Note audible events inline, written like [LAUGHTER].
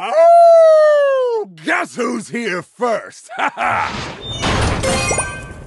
Oh, guess who's here first? [LAUGHS] Ha ha!